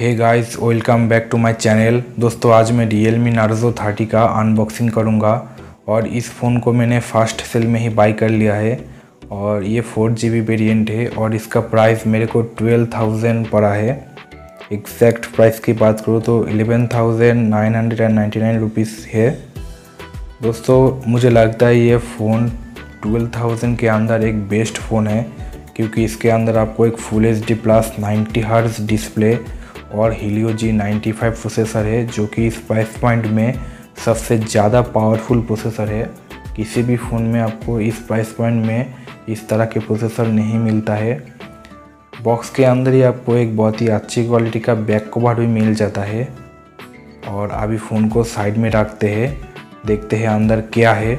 Hey guys welcome back to my channel दोस्तों, आज मैं रियल मी नार्जो थर्टी का अनबॉक्सिंग करूँगा और इस फ़ोन को मैंने फ़र्स्ट सेल में ही बाई कर लिया है और ये फोर जी बी वेरियंट है और इसका प्राइस मेरे को ट्वेल्व थाउज़ेंड पड़ा है। एग्जैक्ट प्राइस की बात करूँ तो eleven thousand nine hundred and ninety nine rupees है। दोस्तों, मुझे लगता है ये फ़ोन ट्वेल्व थाउज़ेंड के अंदर एक बेस्ट फ़ोन है, क्योंकि इसके अंदर आपको एक full H D plus ninety hertz display और Helio G ninety five processor है, जो कि इस प्राइस पॉइंट में सबसे ज़्यादा पावरफुल प्रोसेसर है। किसी भी फ़ोन में आपको इस प्राइस पॉइंट में इस तरह के प्रोसेसर नहीं मिलता है। बॉक्स के अंदर ही आपको एक बहुत ही अच्छी क्वालिटी का बैक कवर भी मिल जाता है। और अभी फ़ोन को साइड में रखते हैं, देखते हैं अंदर क्या है।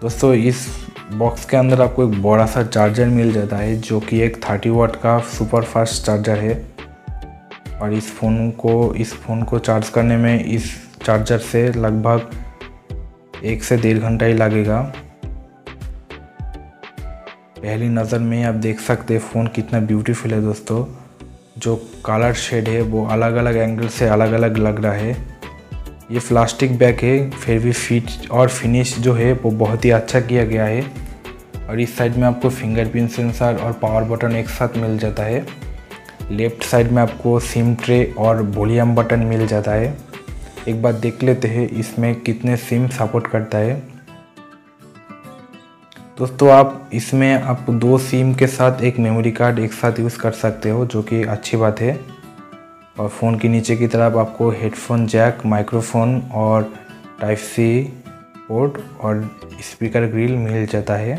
दोस्तों, इस बॉक्स के अंदर आपको एक बड़ा सा चार्जर मिल जाता है, जो कि एक 30 वाट का सुपर फास्ट चार्जर है। और इस फ़ोन को, इस फ़ोन को चार्ज करने में इस चार्जर से लगभग एक से डेढ़ घंटा ही लगेगा। पहली नज़र में आप देख सकते हैं फ़ोन कितना ब्यूटीफुल है दोस्तों। जो कलर शेड है, वो अलग अलग एंगल से अलग अलग लग रहा है। ये प्लास्टिक बैग है, फिर भी फिट और फिनिश जो है, वो बहुत ही अच्छा किया गया है। और इस साइड में आपको फिंगरप्रिंट सेंसर और पावर बटन एक साथ मिल जाता है। लेफ़्ट साइड में आपको सिम ट्रे और वॉल्यूम बटन मिल जाता है। एक बार देख लेते हैं इसमें कितने सिम सपोर्ट करता है। दोस्तों, आप इसमें आप दो सिम के साथ एक मेमोरी कार्ड एक साथ यूज़ कर सकते हो, जो कि अच्छी बात है। और फ़ोन के नीचे की तरफ़ आपको हेडफोन जैक, माइक्रोफोन और टाइप सी पोर्ट और स्पीकर ग्रिल मिल जाता है।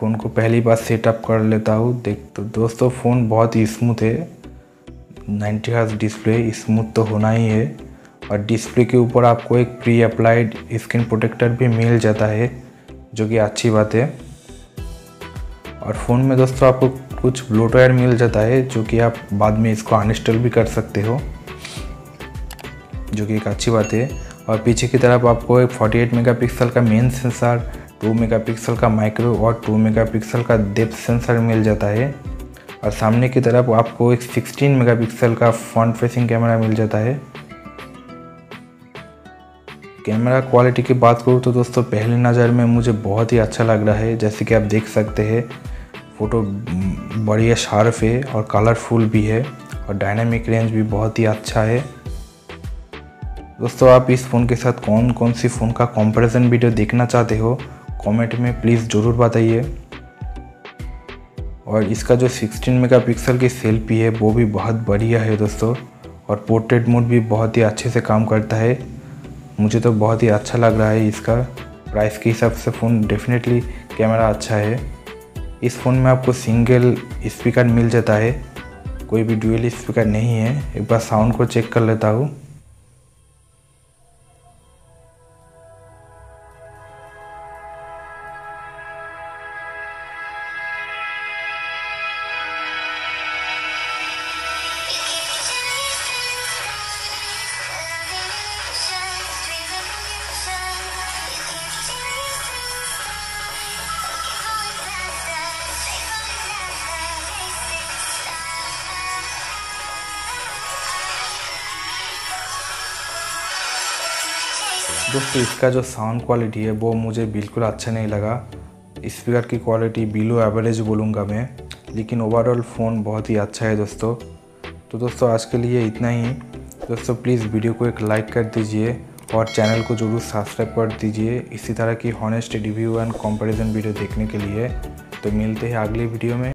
फ़ोन को पहली बार सेटअप कर लेता हूँ। देख तो दोस्तों, फ़ोन बहुत ही स्मूथ है। 90 हर्ज डिस्प्ले स्मूथ तो होना ही है। और डिस्प्ले के ऊपर आपको एक प्री अप्लाइड स्क्रीन प्रोटेक्टर भी मिल जाता है, जो कि अच्छी बात है। और फ़ोन में दोस्तों आपको कुछ ब्लोटवेयर मिल जाता है, जो कि आप बाद में इसको अनइंस्टॉल भी कर सकते हो, जो कि एक अच्छी बात है। और पीछे की तरफ़ आपको एक 48 मेगापिक्सल का मेन सेंसर टू मेगापिक्सल का माइक्रो और टू मेगापिक्सल का डेप्थ सेंसर मिल जाता है। और सामने की तरफ़ आपको एक 16 मेगापिक्सल का फ्रंट फेसिंग कैमरा मिल जाता है। कैमरा क्वालिटी की बात करूँ तो दोस्तों, पहली नज़र में मुझे बहुत ही अच्छा लग रहा है। जैसे कि आप देख सकते हैं, फ़ोटो बढ़िया शार्प है और कलरफुल भी है और डायनामिक रेंज भी बहुत ही अच्छा है। दोस्तों, आप इस फ़ोन के साथ कौन कौन सी फ़ोन का कंपैरिजन वीडियो देखना चाहते हो कमेंट में प्लीज़ ज़रूर बताइए। और इसका जो 16 मेगापिक्सल की सेल्फी है, वो भी बहुत बढ़िया है दोस्तों और पोर्ट्रेट मोड भी बहुत ही अच्छे से काम करता है। मुझे तो बहुत ही अच्छा लग रहा है इसका। प्राइस के हिसाब से फ़ोन डेफिनेटली कैमरा अच्छा है। इस फ़ोन में आपको सिंगल स्पीकर मिल जाता है। कोई भी ड्यूअल स्पीकर नहीं है। एक बार साउंड को चेक कर लेता हूँ। दोस्तों इसका जो साउंड क्वालिटी है, वो मुझे बिल्कुल अच्छा नहीं लगा। स्पीकर की क्वालिटी बिलो एवरेज बोलूँगा मैं, लेकिन ओवरऑल फ़ोन बहुत ही अच्छा है दोस्तों। तो दोस्तों, आज के लिए इतना ही। दोस्तों प्लीज़ वीडियो को एक लाइक कर दीजिए और चैनल को ज़रूर सब्सक्राइब कर दीजिए। इसी तरह की honest review and comparison video देखने के लिए। तो मिलते हैं अगली वीडियो में।